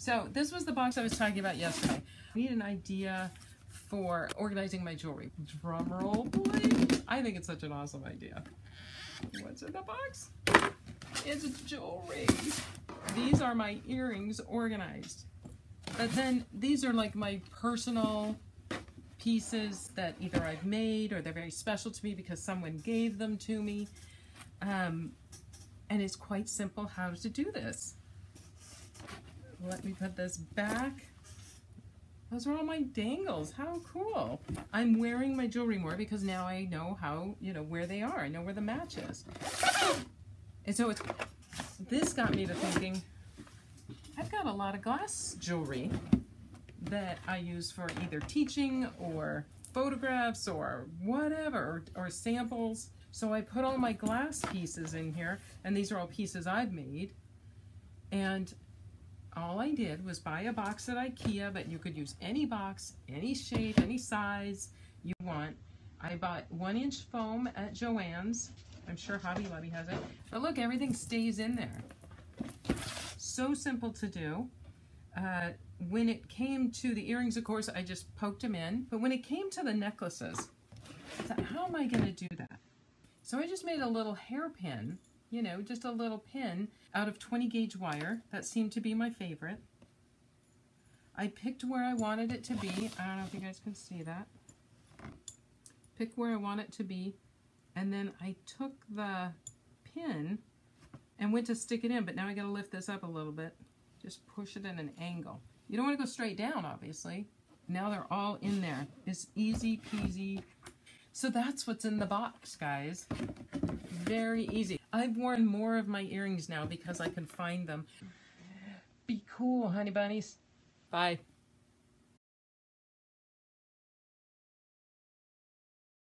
So this was the box I was talking about yesterday. I need an idea for organizing my jewelry. Drum roll, please. I think it's such an awesome idea. What's in the box? It's jewelry. These are my earrings organized. But then these are like my personal pieces that either I've made or they're very special to me because someone gave them to me. Um, and it's quite simple how to do this. Let me put this back. Those are all my dangles. How cool. I'm wearing my jewelry more because now I know how, you know, where they are. I know where the match is. And so it's, this got me to thinking, I've got a lot of glass jewelry that I use for either teaching or photographs or whatever, or, or samples. So I put all my glass pieces in here, and these are all pieces I've made. And all I did was buy a box at Ikea, but you could use any box, any shape, any size you want. I bought one inch foam at Joann's. I'm sure Hobby Lobby has it. But look, everything stays in there. So simple to do. Uh, when it came to the earrings, of course, I just poked them in. But when it came to the necklaces, I thought, how am I going to do that? So I just made a little hairpin, you know, just a little pin out of 20 gauge wire. That seemed to be my favorite. I picked where I wanted it to be. I don't know if you guys can see that. Pick where I want it to be. And then I took the pin and went to stick it in, but now I got to lift this up a little bit. Just push it in an angle. You don't want to go straight down, obviously. Now they're all in there. It's easy peasy. So that's what's in the box, guys. Very easy. I've worn more of my earrings now because I can find them. Be cool, honey bunnies. Bye.